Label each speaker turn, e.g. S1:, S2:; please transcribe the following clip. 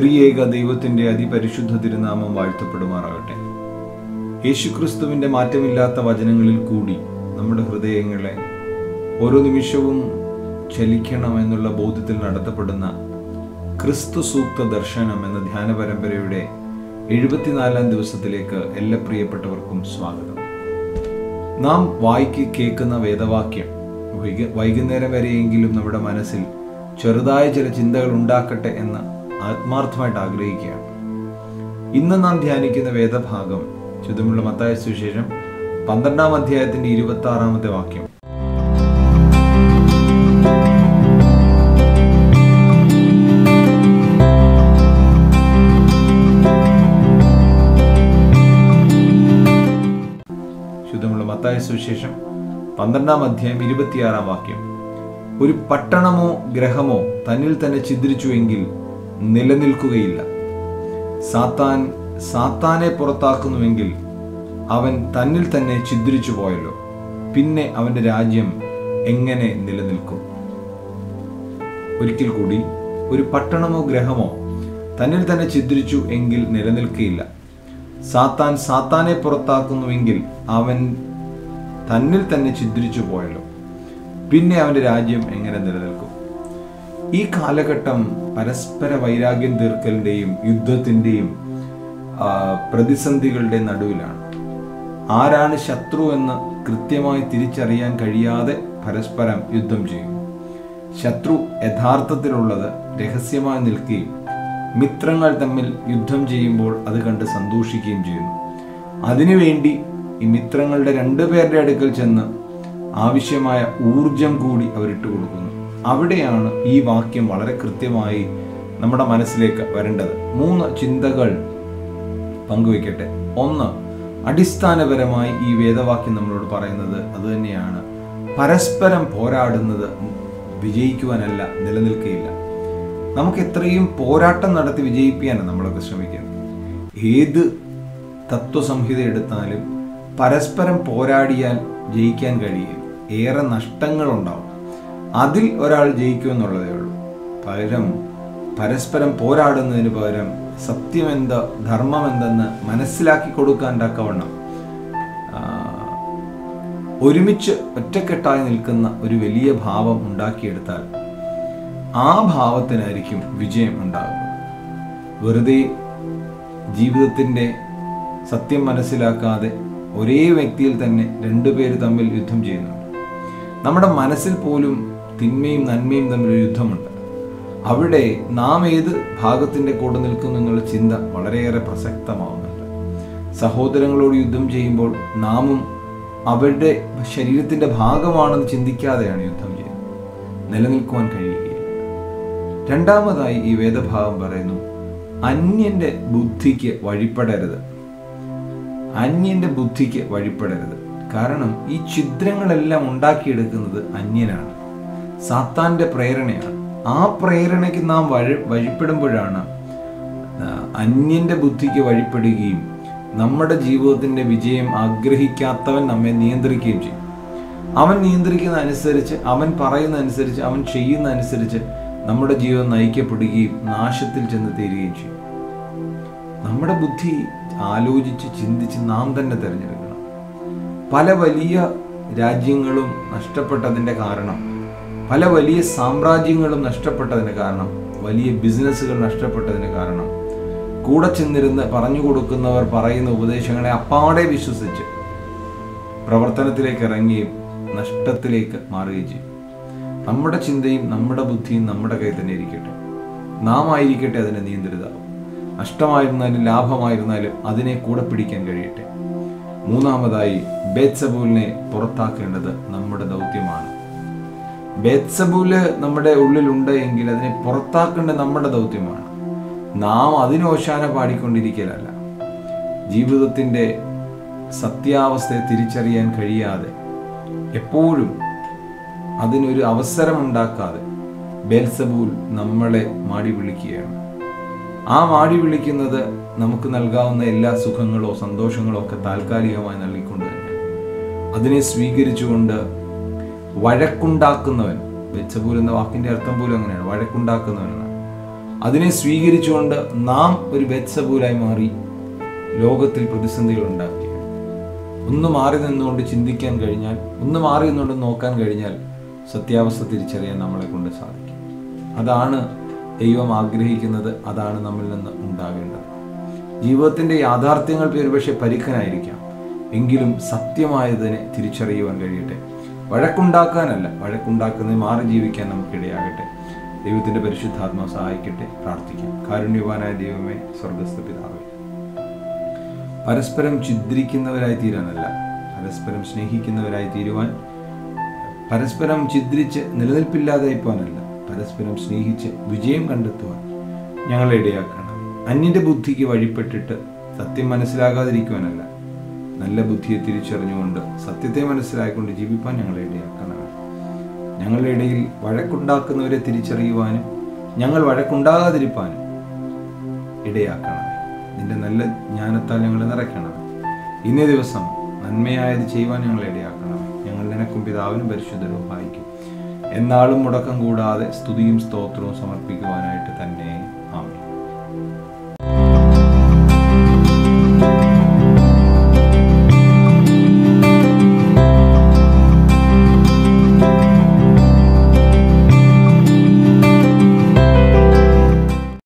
S1: ത്രിയേക ദൈവത്തിന്റെ അതിപരിശുദ്ധ തിരുനാമം വാഴ്ത്തപ്പെടുമാറാകട്ടെ. യേശുക്രിസ്തുവിന്റെ മാറ്റമില്ലാത്ത വചനങ്ങളിൽ കൂടി നമ്മുടെ ഹൃദയങ്ങളെ ഓരോ നിമിഷവും ചലിക്കണം എന്നുള്ള ബോധ്യത്തിൽ നടത്തപ്പെടുന്ന ക്രിസ്തു സൂക്ത ദർശനം എന്ന ധ്യാന പരമ്പരയുടെ എഴുപത്തിനാലാം ദിവസത്തിലേക്ക് എല്ലാ പ്രിയപ്പെട്ടവർക്കും സ്വാഗതം. നാം വായിക്ക് കേൾക്കുന്ന വേദവാക്യം വൈക വൈകുന്നേരം വരെയെങ്കിലും നമ്മുടെ മനസ്സിൽ ചെറുതായ ചില ചിന്തകൾ ഉണ്ടാക്കട്ടെ എന്ന് ആത്മാർത്ഥമായിട്ട് ആഗ്രഹിക്കുകയാണ്. ഇന്ന് നാം ധ്യാനിക്കുന്ന വേദഭാഗം ചുതുമുള്ള മത്തായ സുവിശേഷം പന്ത്രണ്ടാം അധ്യായത്തിന്റെ ഇരുപത്തി ആറാമത്തെ വാക്യം ശുദ്ധമുള്ള സുവിശേഷം പന്ത്രണ്ടാം അധ്യായം ഇരുപത്തിയാറാം വാക്യം. ഒരു പട്ടണമോ ഗ്രഹമോ തന്നിൽ തന്നെ ഛിദ്രിച്ചുവെങ്കിൽ നിലനിൽക്കുകയില്ല. സാത്താൻ സാത്താനെ പുറത്താക്കുന്നുവെങ്കിൽ അവൻ തന്നിൽ തന്നെ ഛിദ്രിച്ചു പോയല്ലോ. പിന്നെ അവന്റെ രാജ്യം എങ്ങനെ നിലനിൽക്കും? ഒരിക്കൽ കൂടി ഒരു പട്ടണമോ ഗ്രഹമോ തന്നിൽ തന്നെ ഛിദ്രിച്ചു എങ്കിൽ നിലനിൽക്കുകയില്ല സാത്താൻ സാത്താനെ പുറത്താക്കുന്നുവെങ്കിൽ അവൻ തന്നിൽ തന്നെ ഛിദ്രിച്ചു പോയല്ലോ. പിന്നെ അവന്റെ രാജ്യം എങ്ങനെ നിലനിൽക്കും? ഈ കാലഘട്ടം പരസ്പര വൈരാഗ്യം തീർക്കലിന്റെയും യുദ്ധത്തിന്റെയും പ്രതിസന്ധികളുടെ നടുവിലാണ്. ആരാണ് ശത്രു എന്ന് കൃത്യമായി തിരിച്ചറിയാൻ കഴിയാതെ പരസ്പരം യുദ്ധം ചെയ്യും. ശത്രു യഥാർത്ഥത്തിലുള്ളത് രഹസ്യമായി നിൽക്കുകയും മിത്രങ്ങൾ തമ്മിൽ യുദ്ധം ചെയ്യുമ്പോൾ അത് കണ്ട് സന്തോഷിക്കുകയും ചെയ്യുന്നു. അതിനുവേണ്ടി ഈ മിത്രങ്ങളുടെ രണ്ടുപേരുടെ അടുക്കൽ ചെന്ന് ആവശ്യമായ ഊർജം കൂടി അവരിട്ട് കൊടുക്കുന്നു. അവിടെയാണ് ഈ വാക്യം വളരെ കൃത്യമായി നമ്മുടെ മനസ്സിലേക്ക് വരേണ്ടത്. മൂന്ന് ചിന്തകൾ പങ്കുവയ്ക്കട്ടെ. ഒന്ന് അടിസ്ഥാനപരമായി ഈ വേദവാക്യം നമ്മളോട് പറയുന്നത് അതുതന്നെയാണ് പരസ്പരം പോരാടുന്നത് വിജയിക്കുവാനല്ല നിലനിൽക്കുകയില്ല നമുക്ക് എത്രയും പോരാട്ടം നടത്തി വിജയിപ്പിക്കാനാണ് നമ്മളൊക്കെ ശ്രമിക്കുന്നത്. ഏത് തത്വസംഹിത എടുത്താലും പരസ്പരം പോരാടിയാൽ ജയിക്കാൻ കഴിയും. ഏറെ നഷ്ടങ്ങൾ ഉണ്ടാവും അതിൽ ഒരാൾ ജയിക്കുമെന്നുള്ളതേ ഉള്ളൂ. പകരം പരസ്പരം പോരാടുന്നതിന് പകരം സത്യമെന്ത് ധർമ്മമെന്തെന്ന് മനസ്സിലാക്കി കൊടുക്കാൻ തക്കവണ്ണം ഒരുമിച്ച് ഒറ്റക്കെട്ടായി നിൽക്കുന്ന ഒരു വലിയ ഭാവം ഉണ്ടാക്കിയെടുത്താൽ ആ ഭാവത്തിനായിരിക്കും വിജയം ഉണ്ടാകുക വെറുതെ ജീവിതത്തിന്റെ സത്യം മനസ്സിലാക്കാതെ ഒരേ വ്യക്തിയിൽ തന്നെ രണ്ടുപേര് തമ്മിൽ യുദ്ധം ചെയ്യുന്നുണ്ട്. നമ്മുടെ മനസ്സിൽ പോലും തിന്മയും നന്മയും തമ്മിലൊരു യുദ്ധമുണ്ട്. അവിടെ നാം ഏത് ഭാഗത്തിന്റെ കൂടെ നിൽക്കുന്നു എന്നുള്ള ചിന്ത വളരെയേറെ പ്രസക്തമാവുന്നുണ്ട്. സഹോദരങ്ങളോട് യുദ്ധം ചെയ്യുമ്പോൾ നാമും അവരുടെ ശരീരത്തിന്റെ ഭാഗമാണെന്ന് ചിന്തിക്കാതെയാണ് യുദ്ധം ചെയ്യുന്നത്. നിലനിൽക്കുവാൻ കഴിയുകയില്ല. രണ്ടാമതായി ഈ വേദഭാഗം പറയുന്നു അന്യന്റെ ബുദ്ധിക്ക് വഴിപ്പെടരുത്. അന്യന്റെ ബുദ്ധിക്ക് വഴിപ്പെടരുത്. കാരണം ഈ ഛിദ്രങ്ങളെല്ലാം ഉണ്ടാക്കിയെടുക്കുന്നത് അന്യനാണ്. സാത്താന്റെ പ്രേരണയാണ്. ആ പ്രേരണയ്ക്ക് നാം വഴി വഴിപ്പെടുമ്പോഴാണ് അന്യന്റെ ബുദ്ധിക്ക് വഴിപ്പെടുകയും നമ്മുടെ ജീവിതത്തിന്റെ വിജയം ആഗ്രഹിക്കാത്തവൻ നമ്മെ നിയന്ത്രിക്കുകയും ചെയ്യും. അവൻ നിയന്ത്രിക്കുന്ന അനുസരിച്ച് അവൻ പറയുന്ന അനുസരിച്ച് അവൻ ചെയ്യുന്ന അനുസരിച്ച് നമ്മുടെ ജീവിതം നയിക്കപ്പെടുകയും നാശത്തിൽ ചെന്ന് തീരുകയും ചെയ്യും. നമ്മുടെ ബുദ്ധി ആലോചിച്ച് ചിന്തിച്ച് നാം തന്നെ തിരഞ്ഞെടുക്കണം. പല വലിയ രാജ്യങ്ങളും നഷ്ടപ്പെട്ടതിന്റെ കാരണം പല വലിയ സാമ്രാജ്യങ്ങളും നഷ്ടപ്പെട്ടതിന് കാരണം വലിയ ബിസിനസ്സുകൾ നഷ്ടപ്പെട്ടതിന് കാരണം കൂടെ ചെന്നിരുന്ന് പറഞ്ഞു കൊടുക്കുന്നവർ പറയുന്ന ഉപദേശങ്ങളെ അപ്പാടെ വിശ്വസിച്ച് പ്രവർത്തനത്തിലേക്ക് ഇറങ്ങുകയും നഷ്ടത്തിലേക്ക് മാറുകയും ചെയ്യും. നമ്മുടെ ചിന്തയും നമ്മുടെ ബുദ്ധിയും നമ്മുടെ കയ്യിൽ തന്നെ ഇരിക്കട്ടെ. നാം ആയിരിക്കട്ടെ അതിനെ നിയന്ത്രിതാവും. നഷ്ടമായിരുന്നാലും ലാഭമായിരുന്നാലും അതിനെ കൂടെ പിടിക്കാൻ കഴിയട്ടെ. മൂന്നാമതായി ബേത്സബൂലിനെ പുറത്താക്കേണ്ടത് നമ്മുടെ ദൗത്യമാണ്. ബേത്സബൂൽ നമ്മുടെ ഉള്ളിലുണ്ട് എങ്കിൽ അതിനെ പുറത്താക്കേണ്ട നമ്മുടെ ദൗത്യമാണ്. നാം അതിനോശാന പാടിക്കൊണ്ടിരിക്കലല്ല. ജീവിതത്തിന്റെ സത്യാവസ്ഥയെ തിരിച്ചറിയാൻ കഴിയാതെ എപ്പോഴും അതിനൊരു അവസരമുണ്ടാക്കാതെ ബേൽസബൂൽ നമ്മളെ മാടി വിളിക്കുകയാണ്. ആ മാടി വിളിക്കുന്നത് നമുക്ക് നൽകാവുന്ന എല്ലാ സുഖങ്ങളോ സന്തോഷങ്ങളോ ഒക്കെ താൽക്കാലികമായി നൽകിക്കൊണ്ട് തന്നെ. അതിനെ സ്വീകരിച്ചുകൊണ്ട് വഴക്കുണ്ടാക്കുന്നവൻ. ബെച്ചബൂൽ എന്ന വാക്കിന്റെ അർത്ഥം പോലും അങ്ങനെയാണ്. വഴക്കുണ്ടാക്കുന്നവനാണ് അതിനെ സ്വീകരിച്ചുകൊണ്ട് നാം ഒരു വെച്ചപൂലായി മാറി ലോകത്തിൽ പ്രതിസന്ധികൾ ഉണ്ടാക്കി ഒന്ന് മാറി നിന്നുകൊണ്ട് ചിന്തിക്കാൻ കഴിഞ്ഞാൽ ഒന്ന് മാറി നിന്നുകൊണ്ട് നോക്കാൻ കഴിഞ്ഞാൽ സത്യാവസ്ഥ തിരിച്ചറിയാൻ നമ്മളെ കൊണ്ട് സാധിക്കും. അതാണ് ദൈവം ആഗ്രഹിക്കുന്നത് അതാണ് നമ്മിൽ നിന്ന് ഉണ്ടാകേണ്ടത്. ജീവിതത്തിന്റെ യാഥാർത്ഥ്യങ്ങൾ ഒരുപക്ഷെ പരുക്കനായിരിക്കാം. എങ്കിലും സത്യമായതിനെ തിരിച്ചറിയുവാൻ കഴിയട്ടെ. വഴക്കുണ്ടാക്കാനല്ല വഴക്കുണ്ടാക്കുന്നതിന് മാറി ജീവിക്കാൻ നമുക്കിടയാകട്ടെ. ദൈവത്തിന്റെ പരിശുദ്ധാത്മാവ് സഹായിക്കട്ടെ പ്രാർത്ഥിക്കാം. കാരുണ്യവാനായ ദൈവമേ സ്വർഗസ്ഥ പിതാവേ. പരസ്പരം ഛിദ്രിക്കുന്നവരായി തീരാനല്ല പരസ്പരം സ്നേഹിക്കുന്നവരായി തീരുവാൻ പരസ്പരം ഛിദ്രിച്ച് നിലനിൽപ്പില്ലാതെ പോകാനല്ല പരസ്പരം സ്നേഹിച്ച് വിജയം കണ്ടെത്തുവാൻ ഞങ്ങളെ ഇടയാക്കണം. അന്യന്റെ ബുദ്ധിക്ക് വഴിപ്പെട്ടിട്ട് സത്യം മനസ്സിലാകാതിരിക്കുവാനല്ല നല്ല ബുദ്ധിയെ തിരിച്ചറിഞ്ഞുകൊണ്ട് സത്യത്തെ മനസ്സിലാക്കിക്കൊണ്ട് ജീവിപ്പാൻ ഞങ്ങളെ ഇടയാക്കാനാണ്. ഞങ്ങളുടെ ഇടയിൽ വഴക്കുണ്ടാക്കുന്നവരെ തിരിച്ചറിയുവാനും ഞങ്ങൾ വഴക്കുണ്ടാകാതിരിപ്പാനും ഇടയാക്കണം നിന്റെ നല്ല ജ്ഞാനത്താൽ ഞങ്ങളെ നിറയ്ക്കണം ഇന്നേ ദിവസം നന്മയായത് ചെയ്യുവാൻ ഞങ്ങളെ ഇടയാക്കണം ഞങ്ങൾ നിനക്കും പിതാവിനും പരിശുദ്ധരും വായിക്കും എന്നാളും മുടക്കം കൂടാതെ സ്തുതിയും സ്തോത്രവും സമർപ്പിക്കുവാനായിട്ട് തന്നെ